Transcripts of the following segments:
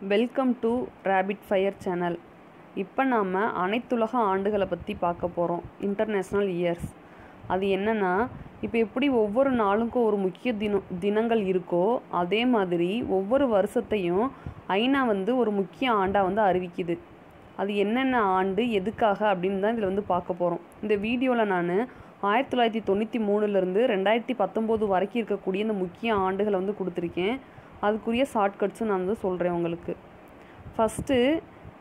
Welcome to rapid fire channel இப்போ நாம் அனைத்துலக ஆண்டுகளை பற்றி பார்க்க போகிறோம் இன்டர்நேஷ்னல் இயர்ஸ் அது என்னென்னா இப்போ எப்படி ஒவ்வொரு நாளுக்கும் ஒரு முக்கிய தினம் தினங்கள் இருக்கோ அதே மாதிரி ஒவ்வொரு வருஷத்தையும் ஐநா வந்து ஒரு முக்கிய ஆண்டாக வந்து அறிவிக்குது. அது என்னென்ன ஆண்டு எதுக்காக அப்படின்னு தான் இதில் வந்து பார்க்க போகிறோம் இந்த வீடியோவில் நான் ஆயிரத்தி தொள்ளாயிரத்தி தொண்ணூற்றி மூணுலேருந்து ரெண்டாயிரத்தி பத்தொம்போது வரைக்கும் இருக்கக்கூடிய இந்த முக்கிய ஆண்டுகளை வந்து கொடுத்துருக்கேன். அதுக்குரிய ஷார்ட்கட்ஸும் நான் வந்து சொல்கிறேன் உங்களுக்கு. ஃபஸ்ட்டு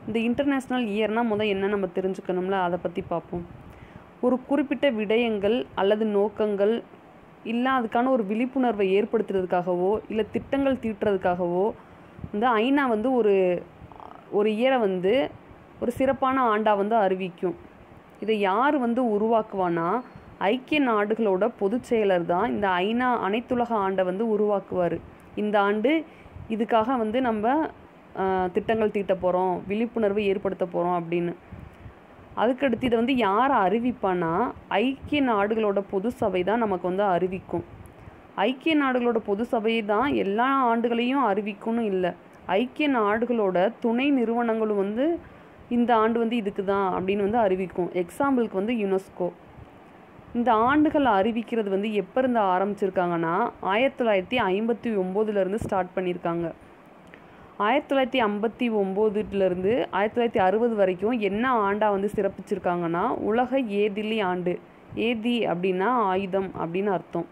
இந்த இன்டர்நேஷ்னல் இயர்னால் முதல் என்ன நம்ம தெரிஞ்சுக்கணும்ல? அதை பற்றி பார்ப்போம். ஒரு குறிப்பிட்ட விடயங்கள் அல்லது நோக்கங்கள் இல்லை அதுக்கான ஒரு விழிப்புணர்வை ஏற்படுத்துறதுக்காகவோ இல்லை திட்டங்கள் தீட்டுறதுக்காகவோ இந்த ஐநா வந்து ஒரு ஒரு இயரை வந்து ஒரு சிறப்பான ஆண்டாக வந்து அறிவிக்கும். இதை யார் வந்து உருவாக்குவானா ஐக்கிய நாடுகளோட பொதுச் செயலர் தான் இந்த ஐநா அனைத்துலக ஆண்டை வந்து உருவாக்குவார். இந்த ஆண்டு இதுக்காக வந்து நம்ம திட்டங்கள் தீட்ட போகிறோம் விழிப்புணர்வு ஏற்படுத்த போகிறோம் அப்படின்னு. அதுக்கடுத்து இதை வந்து யார் அறிவிப்பானா ஐக்கிய நாடுகளோட பொது சபை தான் நமக்கு வந்து அறிவிக்கும். ஐக்கிய நாடுகளோட பொது சபை தான் எல்லா ஆண்டுகளையும் அறிவிக்கும்னு இல்லை. ஐக்கிய நாடுகளோட துணை நிறுவனங்களும் வந்து இந்த ஆண்டு வந்து இதுக்கு தான் அப்படின்னு வந்து அறிவிக்கும். எக்ஸாம்பிளுக்கு வந்து யுனெஸ்கோ இந்த ஆண்டுகள் அறிவிக்கிறது வந்து எப்போ இருந்து ஆரம்பிச்சிருக்காங்கன்னா ஆயிரத்தி தொள்ளாயிரத்தி ஐம்பத்தி ஒம்போதுலேருந்து ஸ்டார்ட் பண்ணியிருக்காங்க ஆயிரத்தி தொள்ளாயிரத்தி ஐம்பத்தி ஒம்போதுலேருந்து ஆயிரத்தி தொள்ளாயிரத்தி அறுபது வரைக்கும் என்ன ஆண்டாக வந்து சிறப்பிச்சிருக்காங்கன்னா உலக ஏதிலி ஆண்டு. ஏதி அப்படின்னா ஆயுதம் அப்படின்னு அர்த்தம்.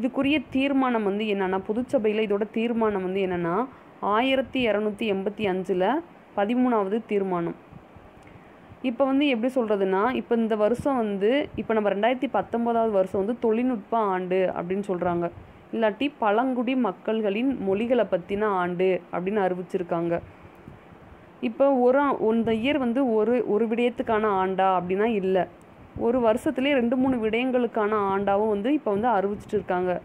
இதுக்குரிய தீர்மானம் வந்து என்னென்னா பொதுச்சபையில் இதோட தீர்மானம் வந்து என்னென்னா ஆயிரத்தி இரநூத்தி எண்பத்தி அஞ்சில் பதிமூணாவது தீர்மானம். இப்போ வந்து எப்படி சொல்கிறதுனா இப்போ இந்த வருஷம் வந்து இப்போ நம்ம ரெண்டாயிரத்தி பத்தொம்போதாவது வருஷம் வந்து தொழில்நுட்ப ஆண்டு அப்படின்னு சொல்கிறாங்க இல்லாட்டி பழங்குடி மக்கள்களின் மொழிகளை பற்றின ஆண்டு அப்படின்னு அறிவிச்சிருக்காங்க. இப்போ ஒரு இந்த இயர் வந்து ஒரு ஒரு விடயத்துக்கான ஆண்டா அப்படின்னா இல்லை. ஒரு வருஷத்துலேயே ரெண்டு மூணு விடயங்களுக்கான ஆண்டாவும் வந்து இப்போ வந்து அறிவிச்சிட்டு இருக்காங்க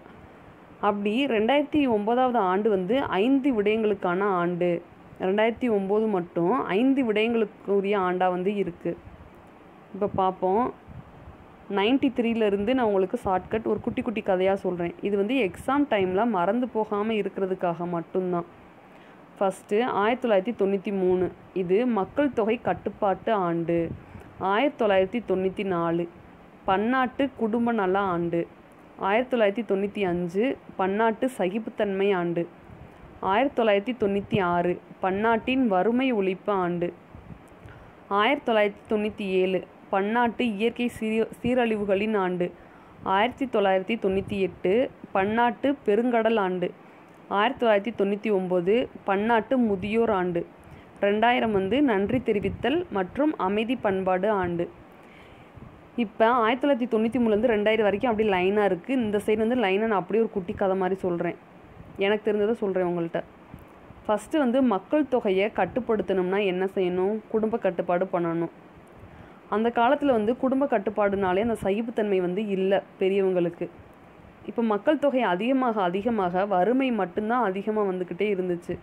அப்படி ரெண்டாயிரத்தி ஒம்பதாவது ஆண்டு வந்து ஐந்து விடயங்களுக்கான ஆண்டு ரெண்டாயிரத்தி ஒம்பது மட்டும் ஐந்து விடயங்களுக்குரிய ஆண்டாக வந்து இருக்குது இப்போ பார்ப்போம் நைன்டி த்ரீலேருந்து நான் உங்களுக்கு ஷார்ட்கட் ஒரு குட்டி குட்டி கதையாக சொல்கிறேன் இது வந்து எக்ஸாம் டைமில் மறந்து போகாமல் இருக்கிறதுக்காக மட்டும்தான். ஃபஸ்ட்டு ஆயிரத்தி தொள்ளாயிரத்தி தொண்ணூற்றி மூணு. இது மக்கள் தொகை கட்டுப்பாட்டு ஆண்டு. ஆயிரத்தி தொள்ளாயிரத்தி தொண்ணூற்றி நாலு. பன்னாட்டு குடும்ப நல ஆண்டு. ஆயிரத்தி தொள்ளாயிரத்தி தொண்ணூற்றி அஞ்சு. பன்னாட்டு சகிப்புத்தன்மை ஆண்டு. ஆயிரத்தி தொள்ளாயிரத்தி தொண்ணூற்றி ஆறு. பன்னாட்டின் வறுமை ஒழிப்பு ஆண்டு. ஆயிரத்தி தொள்ளாயிரத்தி தொண்ணூற்றி ஏழு பன்னாட்டு இயற்கை சீர சீரழிவுகளின் ஆண்டு. ஆயிரத்தி தொள்ளாயிரத்தி தொண்ணூற்றி எட்டு பன்னாட்டு பெருங்கடல் ஆண்டு. ஆயிரத்தி தொள்ளாயிரத்தி தொண்ணூற்றி ஒம்பது பன்னாட்டு முதியோர் ஆண்டு. ரெண்டாயிரம் வந்து நன்றி தெரிவித்தல் மற்றும் அமைதி பண்பாடு ஆண்டு. இப்போ ஆயிரத்தி தொள்ளாயிரத்தி தொண்ணூற்றி மூணுலேருந்து ரெண்டாயிரம் வரைக்கும் அப்படி லைனாக இருக்குது இந்த சைடு வந்து லைனை நான் அப்படியே ஒரு குட்டி கதை மாதிரி சொல்கிறேன் எனக்கு தெரிஞ்சதை சொல்கிறேன் உங்கள்கிட்ட ஃபஸ்ட்டு வந்து மக்கள் தொகையை கட்டுப்படுத்தணும்னா என்ன செய்யணும்? குடும்ப கட்டுப்பாடு பண்ணணும். அந்த காலத்தில் வந்து குடும்ப கட்டுப்பாடுனாலே அந்த சகிப்புத்தன்மை வந்து இல்லை பெரியவங்களுக்கு. இப்போ மக்கள் தொகை அதிகமாக அதிகமாக வறுமை மட்டும்தான் அதிகமாக வந்துக்கிட்டே இருந்துச்சு.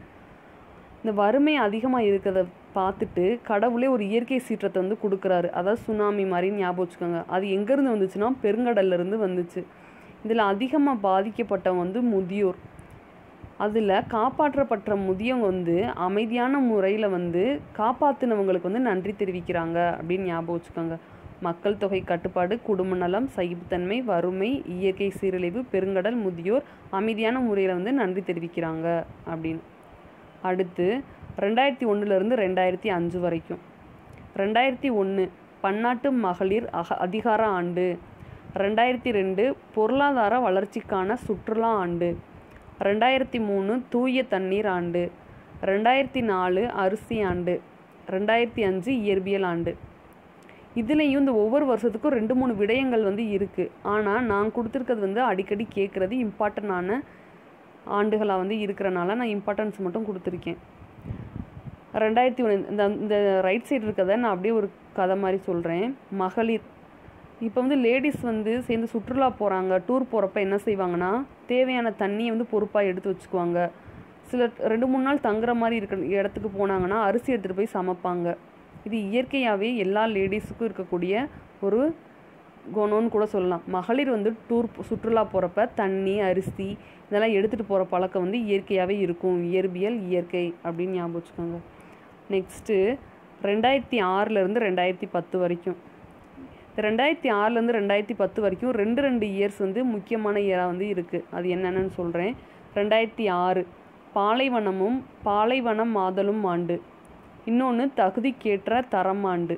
இந்த வறுமை அதிகமாக இருக்கிறத பார்த்துட்டு கடவுளே ஒரு இயற்கை சீற்றத்தை வந்து கொடுக்குறாரு. அதாவது சுனாமி மாதிரி ஞாபகம் வச்சுக்கோங்க. அது எங்கேருந்து வந்துச்சுன்னா பெருங்கடல்லேருந்து வந்துச்சு. இதில் அதிகமாக பாதிக்கப்பட்டவங்க வந்து முதியோர். அதில் காப்பாற்றப்பட்ட முதியவங்க வந்து அமைதியான முறையில் வந்து காப்பாற்றினவங்களுக்கு வந்து நன்றி தெரிவிக்கிறாங்க அப்படின்னு ஞாபகம் வச்சுக்கோங்க. மக்கள் தொகை கட்டுப்பாடு குடும்ப நலம் சகிப்புத்தன்மை வறுமை இயற்கை சீரழிவு பெருங்கடல் முதியோர் அமைதியான முறையில் வந்து நன்றி தெரிவிக்கிறாங்க அப்படின்னு. அடுத்து ரெண்டாயிரத்தி ஒன்றுலேருந்து ரெண்டாயிரத்தி அஞ்சு வரைக்கும். ரெண்டாயிரத்தி ஒன்று பன்னாட்டு மகளிர் அக அதிகார ஆண்டு. ரெண்டாயிரத்தி ரெண்டு பொருளாதார வளர்ச்சிக்கான சுற்றுலா ஆண்டு. ரெண்டாயிரத்தி மூணு தூய தண்ணீர் ஆண்டு ரெண்டாயிரத்தி நாலு அரிசி ஆண்டு ரெண்டாயிரத்தி அஞ்சு இயற்பியல் ஆண்டு. இதுலேயும் இந்த ஒவ்வொரு வருஷத்துக்கும் ரெண்டு மூணு விடயங்கள் வந்து இருக்குது ஆனால் நான் கொடுத்துருக்கிறது வந்து அடிக்கடி கேட்குறது இம்பார்ட்டண்டான ஆண்டுகளாக வந்து இருக்கிறனால நான் இம்பார்ட்டன்ஸ் மட்டும் கொடுத்துருக்கேன். ரெண்டாயிரத்தி ஒன்று இந்த இந்த ரைட் சைடு இருக்கிறத நான் அப்படியே ஒரு கதை மாதிரி சொல்கிறேன் மகளிர் இப்போ வந்து லேடிஸ் வந்து சேர்ந்து சுற்றுலா போகிறாங்க டூர் போகிறப்ப என்ன செய்வாங்கன்னா தேவையான தண்ணியை வந்து பொறுப்பாக எடுத்து வச்சுக்குவாங்க. சில ரெண்டு மூணு நாள் தங்குற மாதிரி இருக்கிற இடத்துக்கு போனாங்கன்னா அரிசி எடுத்துகிட்டு போய் சமைப்பாங்க. இது இயற்கையாகவே எல்லா லேடிஸுக்கும் இருக்கக்கூடிய ஒரு குணம்னு கூட சொல்லலாம். மகளிர் வந்து டூர் சுற்றுலா போகிறப்ப தண்ணி அரிசி இதெல்லாம் எடுத்துகிட்டு போகிற பழக்கம் வந்து இயற்கையாகவே இருக்கும். இயற்பியல் இயற்கை அப்படின்னு ஞாபகம் வச்சுக்கோங்க. நெக்ஸ்ட்டு ரெண்டாயிரத்தி ஆறுலேருந்து ரெண்டாயிரத்தி பத்து வரைக்கும். ரெண்டாயிரத்தி ஆறுலேருந்து ரெண்டாயிரத்தி பத்து வரைக்கும் ரெண்டு ரெண்டு இயர்ஸ் வந்து முக்கியமான இயராக வந்து இருக்குது அது என்னென்னு சொல்கிறேன் ரெண்டாயிரத்தி ஆறு பாலைவனமும் பாலைவனம் மாதலும் ஆண்டு. இன்னொன்று தகுதிக்கேற்ற தரம் ஆண்டு.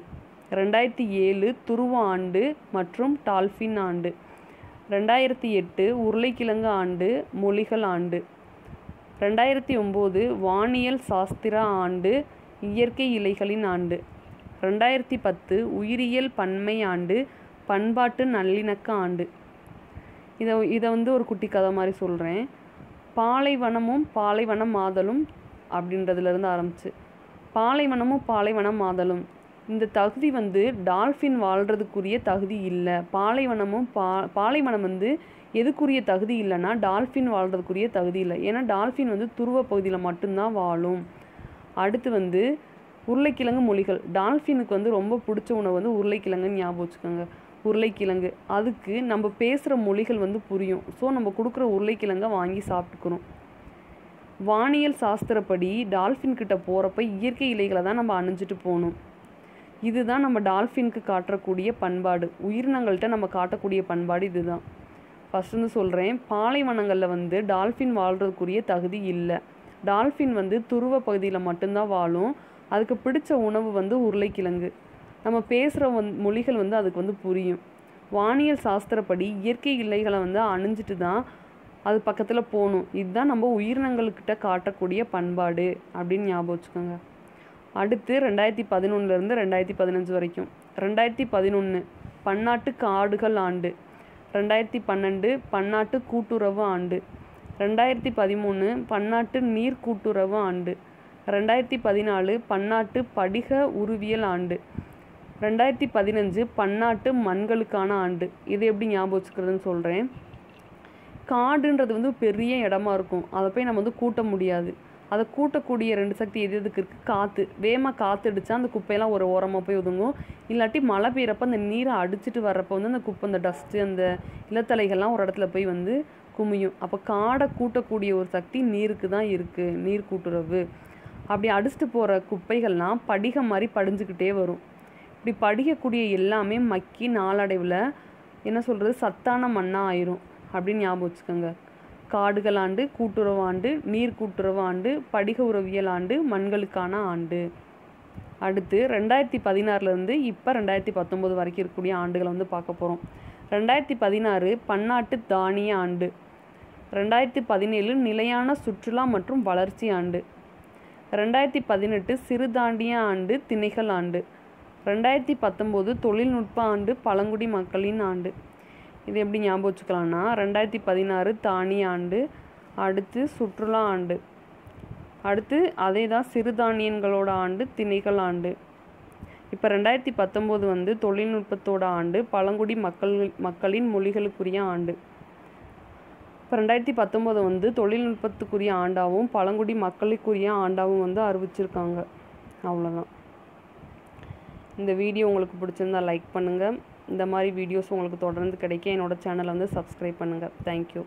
ரெண்டாயிரத்தி ஏழு துருவ ஆண்டு மற்றும் டால்ஃபின் ஆண்டு. ரெண்டாயிரத்தி எட்டு உருளைக்கிழங்கு ஆண்டு மொழிகள் ஆண்டு. ரெண்டாயிரத்தி ஒம்பது வானியல் சாஸ்திர ஆண்டு இயற்கை இலைகளின் ஆண்டு. ரெண்டாயிரத்தி பத்து உயிரியல் பன்மை ஆண்டு பண்பாட்டு நல்லிணக்க ஆண்டு. இதை இதை வந்து ஒரு குட்டி கதை மாதிரி சொல்கிறேன் பாலைவனமும் பாலைவனம் மாதலும் அப்படின்றதுலேருந்து ஆரம்பிச்சு. பாலைவனமும் பாலைவனம் மாதலும். இந்த தகுதி வந்து டால்ஃபின் வாழ்கிறதுக்குரிய தகுதி இல்லை. பாலைவனமும் பா பாலைவனம் வந்து எதுக்குரிய தகுதி இல்லைன்னா டால்ஃபின் வாழ்கிறதுக்குரிய தகுதி இல்லை. ஏன்னா டால்ஃபின் வந்து துருவ பகுதியில் மட்டும்தான் வாழும். அடுத்து வந்து உருளைக்கிழங்கு மொழிகள். டால்ஃபினுக்கு வந்து ரொம்ப பிடிச்ச உணவு வந்து உருளைக்கிழங்குன்னு ஞாபகம் வச்சுக்கோங்க. உருளைக்கிழங்கு. அதுக்கு நம்ம பேசுகிற மொழிகள் வந்து புரியும். ஸோ நம்ம கொடுக்குற உருளைக்கிழங்கை வாங்கி சாப்பிட்டுக்கிறோம் வானியல் சாஸ்திரப்படி டால்ஃபின் கிட்ட போகிறப்ப இயற்கை இலைகளை தான் நம்ம அணிஞ்சிட்டு போகணும். இதுதான் நம்ம டால்ஃபினுக்கு காட்டக்கூடிய பண்பாடு. உயிரினங்கள்கிட்ட நம்ம காட்டக்கூடிய பண்பாடு இதுதான். ஃபஸ்ட் வந்து சொல்கிறேன் பாலைவனங்களில் வந்து டால்ஃபின் வாழ்கிறதுக்குரிய தகுதி இல்லை. டால்ஃபின் வந்து துருவ பகுதியில் மட்டும்தான் வாழும். அதுக்கு பிடிச்ச உணவு வந்து உருளைக்கிழங்கு. நம்ம பேசுகிற வந் மொழிகள் வந்து அதுக்கு வந்து புரியும். வானியல் சாஸ்திரப்படி இயற்கை இல்லைகளை வந்து அணிஞ்சிட்டு தான் அது பக்கத்தில் போகணும் இதுதான் நம்ம உயிரினங்கள்கிட்ட காட்டக்கூடிய பண்பாடு அப்படின்னு ஞாபகம் வச்சுக்கோங்க. அடுத்து ரெண்டாயிரத்தி பதினொன்றுலேருந்து ரெண்டாயிரத்தி பதினஞ்சு வரைக்கும். ரெண்டாயிரத்தி பதினொன்று பன்னாட்டு காடுகள் ஆண்டு. ரெண்டாயிரத்தி பன்னெண்டு பன்னாட்டு கூட்டுறவு ஆண்டு. ரெண்டாயிரத்தி பதிமூணு பன்னாட்டு நீர் கூட்டுறவு ஆண்டு. ரெண்டாயிரத்தி பதினாலு பன்னாட்டு படிக உருவியல் ஆண்டு. ரெண்டாயிரத்தி பதினஞ்சு பன்னாட்டு மண்களுக்கான ஆண்டு. இது எப்படி ஞாபகம் வச்சுக்கிறதுன்னு சொல்கிறேன் காடுன்றது வந்து பெரிய இடமா இருக்கும். அதை போய் நம்ம வந்து கூட்ட முடியாது. அதை கூட்டக்கூடிய ரெண்டு சக்தி எது எதுக்கு இருக்குது காற்று வேகமாக காற்று அடித்தா அந்த குப்பையெல்லாம் ஒரு ஓரமாக போய் ஒதுங்கும். இல்லாட்டி மழை பெய்கிறப்ப அந்த நீரை அடிச்சிட்டு வர்றப்போ வந்து அந்த குப்பை அந்த டஸ்ட்டு அந்த இலத்தலைகள்லாம் ஒரு இடத்துல போய் வந்து குமியும். அப்போ காடை கூட்டக்கூடிய ஒரு சக்தி நீருக்கு தான் இருக்குது நீர் கூட்டுறவு. அப்படி அடிச்சிட்டு போகிற குப்பைகள்லாம் படிகம் மாதிரி படிஞ்சுக்கிட்டே வரும். இப்படி படிக்கக்கூடிய எல்லாமே மக்கி நாளடைவில் என்ன சொல்கிறது சத்தான மண்ணாக ஆயிரும். அப்படின்னு ஞாபகம் வச்சுக்கோங்க. காடுகள் ஆண்டு கூட்டுறவு ஆண்டு நீர் கூட்டுறவு ஆண்டு படிக உறவியல் ஆண்டு மண்களுக்கான ஆண்டு. அடுத்து ரெண்டாயிரத்தி பதினாறுலேருந்து இப்போ ரெண்டாயிரத்தி பத்தொம்போது வரைக்கும் இருக்கக்கூடிய ஆண்டுகளை வந்து பார்க்க போகிறோம் ரெண்டாயிரத்தி பதினாறு பன்னாட்டு தானிய ஆண்டு. ரெண்டாயிரத்தி பதினேழு நிலையான சுற்றுலா மற்றும் வளர்ச்சி ஆண்டு. ரெண்டாயிரத்தி பதினெட்டு சிறுதாண்டிய ஆண்டு திணைகள் ஆண்டு. ரெண்டாயிரத்தி பத்தொம்போது தொழில்நுட்ப ஆண்டு பழங்குடி மக்களின் ஆண்டு. இது எப்படி ஞாபகம் வச்சுக்கலாம்னா ரெண்டாயிரத்தி பதினாறு தானி ஆண்டு அடுத்து சுற்றுலா ஆண்டு. அடுத்து அதே தான் சிறுதானியங்களோட ஆண்டு திணைகள் ஆண்டு. இப்போ ரெண்டாயிரத்தி பத்தொம்போது வந்து தொழில்நுட்பத்தோட ஆண்டு பழங்குடி மக்கள் மக்களின் மொழிகளுக்குரிய ஆண்டு. இப்போ ரெண்டாயிரத்தி பத்தொம்போது வந்து தொழில்நுட்பத்துக்குரிய ஆண்டாகவும் பழங்குடி மக்களுக்குரிய ஆண்டாகவும் வந்து அறிவிச்சிருக்காங்க. அவ்வளோதான் இந்த வீடியோ உங்களுக்கு பிடிச்சிருந்தா லைக் பண்ணுங்கள் இந்த மாதிரி வீடியோஸ் உங்களுக்கு தொடர்ந்து கிடைக்க என்னோடய சேனலை வந்து சப்ஸ்கிரைப் பண்ணுங்கள் தேங்க்யூ